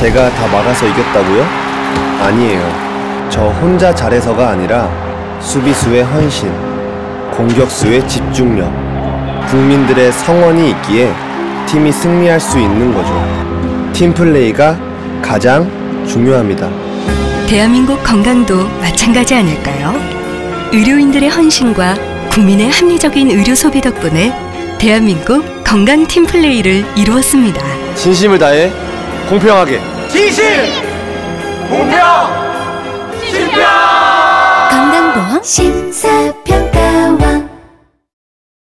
제가 다 막아서 이겼다고요? 아니에요. 저 혼자 잘해서가 아니라 수비수의 헌신, 공격수의 집중력, 국민들의 성원이 있기에 팀이 승리할 수 있는 거죠. 팀 플레이가 가장 중요합니다. 대한민국 건강도 마찬가지 아닐까요? 의료인들의 헌신과 국민의 합리적인 의료 소비 덕분에 대한민국 건강 팀플레이를 이루었습니다. 진심을 다해 공평하게 진실! 공평! 신평! 건강보험 심사평가원